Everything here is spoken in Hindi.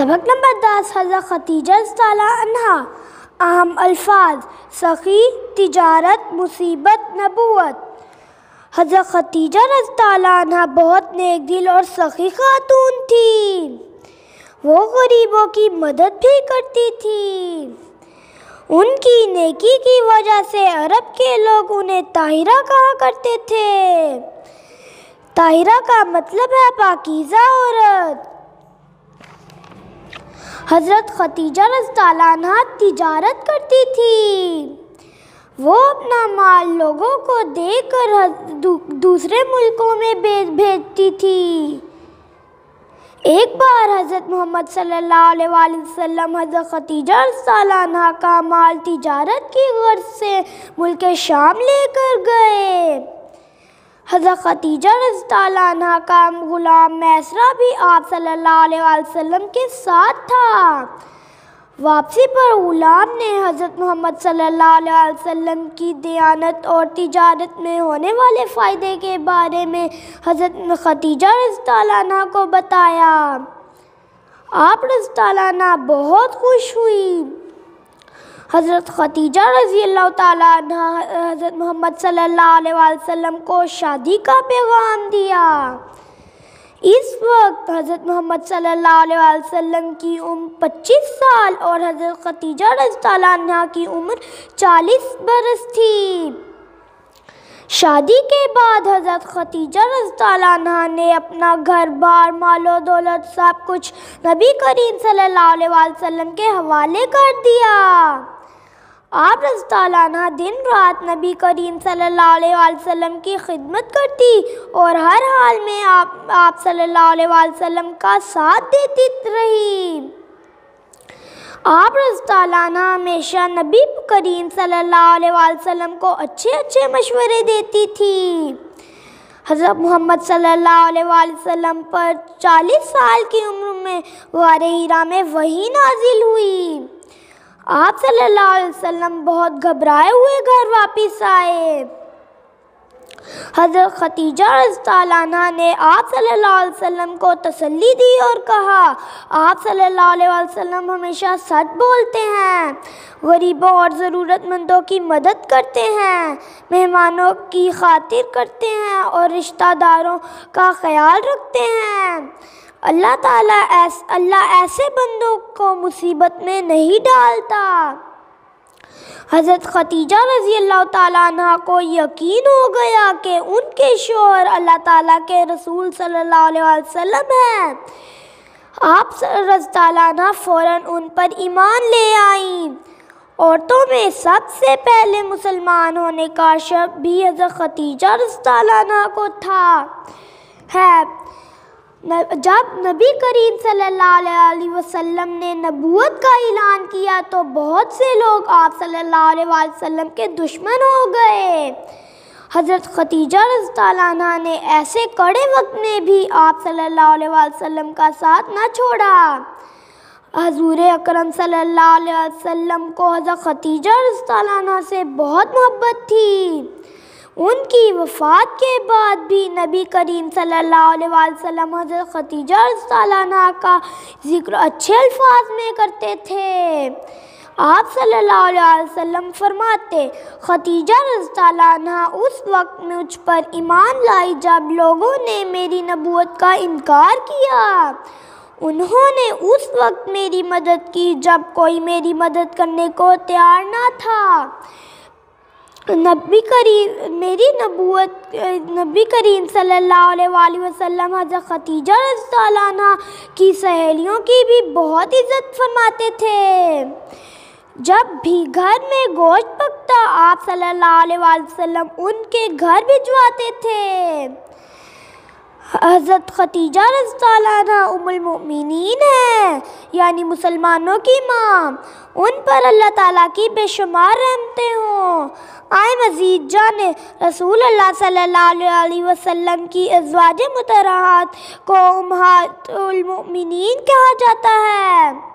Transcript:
सबक नंबर दस, हज़रत खतीजा अनहा। अहम अल्फाज, सखी, तिजारत, मुसीबत नबूत हज़रत खतीजा रज़ा बहुत नेक दिल और सखी खातून थी। वो गरीबों की मदद भी करती थी। उनकी नेकी की वजह से अरब के लोग उन्हें ताहिरा कहा करते थे। ताहिरा का मतलब है पाकिज़ा औरत। हज़रत खतीजा रस्तालाना तिजारत करती थी। वो अपना माल लोगों को देकर दूसरे मुल्कों में भेज भेजती थी। एक बार हज़रत मोहम्मद सल्लल्लाहु अलैहि वसल्लम हज़रत खतीजा सालाना का माल तिजारत की गर्ज से मुल्क शाम लेकर गए। हज़रत ख़तीजा रज़ा का ग़ुलाम मैसरा भी आप सल्लल्लाहु अलैहि वसल्लम के साथ था। वापसी पर ग़ुलाम ने हज़रत मोहम्मद सल्लल्लाहु अलैहि वसल्लम की दयानत और तिजारत में होने वाले फ़ायदे के बारे में हज़रत ख़तीजा रज़ा को बताया। आप रज़ा बहुत खुश हुई। हज़रत ख़तीजा रज़ी अल्लाह हज़रत मोहम्मद सल्लल्लाहु अलैहि को शादी का पैगाम दिया। इस वक्त हज़रत मोहम्मद सल्लल्लाहु वसल्लम की उम्र 25 साल और हज़रत ख़तीजा रज़ी की उम्र 40 बरस थी। शादी के बाद हज़रत ख़तीजा रज़ा ने अपना घर, बार, मालो, दौलत सब कुछ नबी करीम सल्लल्लाहु अलैहि वसल्लम के हवाले कर दिया। आप रज़ाना दिन रात नबी करीम सल्लल्लाहु अलैहि वसल्लम की खिदमत करती और हर हाल में आप आप सल्लल्लाहु अलैहि वसल्लम का साथ देती रही। आप रज़ाना हमेशा नबी करीम सल्लल्लाहु अलैहि वसल्लम को अच्छे अच्छे मशवरे देती थी। हज़रत मोहम्मद सल्लल्लाहु अलैहि वसल्लम पर 40 साल की उम्र में वार हीरा में वही नाजिल हुई। आप सल्लल्लाहु अलैहि वसल्लम बहुत घबराए हुए घर वापस आए। हज़रत खतीजा ने आप सल्लल्लाहु अलैहि वसल्लम को तसल्ली दी और कहा, आप सल्लल्लाहु अलैहि वसल्लम हमेशा सच बोलते हैं, गरीबों और ज़रूरतमंदों की मदद करते हैं, मेहमानों की खातिर करते हैं और रिश्तेदारों का ख्याल रखते हैं। अल्लाह ताला ऐस, अल्लाह ऐसे बंदों को मुसीबत में नहीं डालता। हज़रत ख़तीजा रज़ी अल्लाह ताला को यकीन हो गया कि उनके शोहर अल्लाह ताला के रसूल सल्लल्लाहु अलैहि वसल्लम हैं। आप रज़ा फ़ौर उन पर ईमान ले आई। औरतों में सबसे पहले मुसलमान होने का शब भी हज़रत ख़तीजा रज़ा को था। है जब नबी करीम सल्लल्लाहु अलैहि वसल्लम ने नबूत का ऐलान किया तो बहुत से लोग आप सल्लल्लाहु अलैहि वसल्लम के दुश्मन हो गए। हज़रत ख़तीजा रज़ा ने ऐसे कड़े वक्त में भी आप सल्लल्लाहु अलैहि वसल्लम का साथ न छोड़ा। हजूर अकरम सल्लल्लाहु अलैहि वसल्लम को हज़रत ख़तीजा रज़ा से बहुत मोहब्बत थी। उनकी वफ़ात के बाद भी नबी करीम सल्लल्लाहु अलैहि वसल्लम हज़रत ख़तीजा सालाना का ज़िक्र अच्छे अल्फाज में करते थे। आप सल्लल्लाहु अलैहि वसल्लम फरमाते ख़तीजा रज़ाना उस वक्त मुझ पर ईमान लाई जब लोगों ने मेरी नबूत का इनकार किया। उन्होंने उस वक्त मेरी मदद की जब कोई मेरी मदद करने को तैयार ना था। नबी करीम, मेरी नबूत नबी करीम सल्लल्लाहु वसल्लम, हज़रत ख़तीजा रज़ाना की सहेलियों की भी बहुत इज़्ज़त फरमाते थे। जब भी घर में गोश्त पकता, आप सल्लल्लाहु अलैहि वसल्लम उनके घर भिजवाते थे। हज़रत ख़तीजा रज़ाना उमुलमिन है, यानी मुसलमानों की माँ। उन पर अल्लाह ताला की बेशुमार रहमते हों। आए मज़ीद जाने रसूल अल्लाह सल्लल्लाहु वसल्लम की अजवाज मुतरात को उमहतमिन कहा जाता है।